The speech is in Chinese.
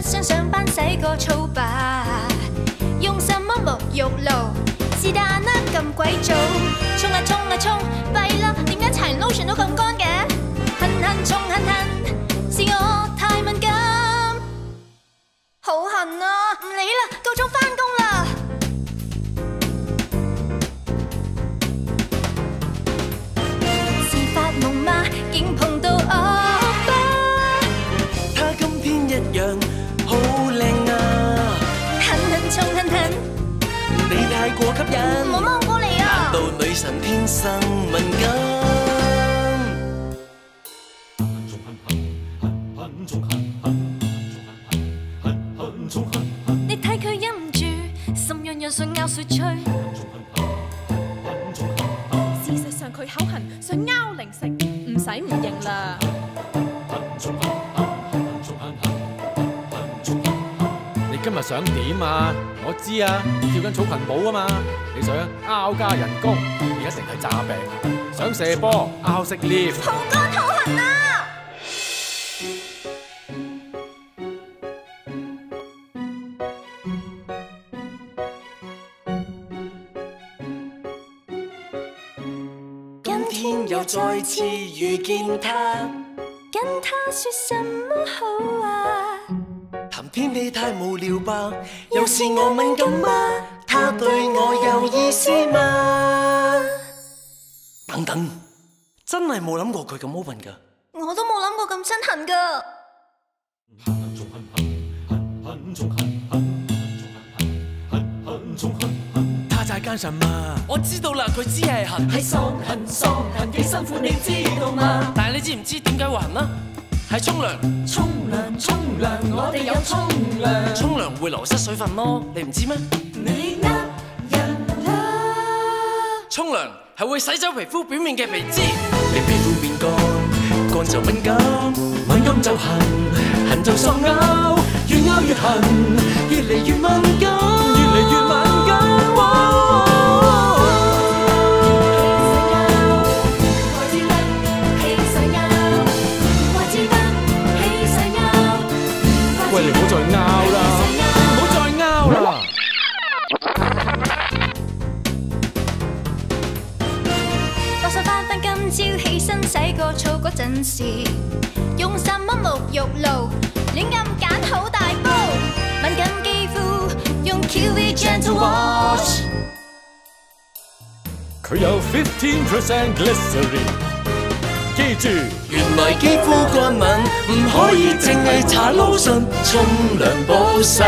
不想上班洗个澡吧？用什么沐浴露？是但啦，咁鬼早，冲啊冲啊冲，弊啦，点解搽完 lotion 都咁干嘅？恨恨冲恨恨，是我太敏感，好痕啊！唔理啦，够钟過吸引，唔好望過嚟啊！到女神天生敏感。你睇佢忍唔住，心癢癢想咬雪吹。事實上佢口痕，想拗零食，唔使唔認啦。今日想點啊？我知啊，跳緊草裙舞啊嘛。你想拗加人工，而家成係詐病。想射波，拗食 lift。好乾好痕啊！今天又再次遇見他，跟他說什麼好啊？談天地太無聊吧？又是我敏感嗎？他對我有意思嗎？等等，真係冇諗過佢咁 open 㗎。我都冇諗過咁真痕噶。他在幹什麼？我知道啦，佢只係痕，係喪痕喪痕幾辛苦，你知道嗎？但係你知唔知點解會痕啊？係沖涼，沖涼沖涼，我哋有沖涼，沖涼會流失水分咯，你唔知咩？你呃人啦，沖涼係會洗走皮膚表面嘅皮脂，你皮膚變乾，乾就敏感，敏感就痕，痕就喪拗，越拗越痕，越嚟越敏感，喂，你唔好再拗啦，唔好再拗啦。多數翻返今朝起身洗個澡嗰陣時，用什麼沐浴露？亂咁揀好大煲，敏感肌膚用 QV Gentle Wash。佢有15 percent glycerin，原来肌肤干敏唔可以净系搽捞信冲凉补身。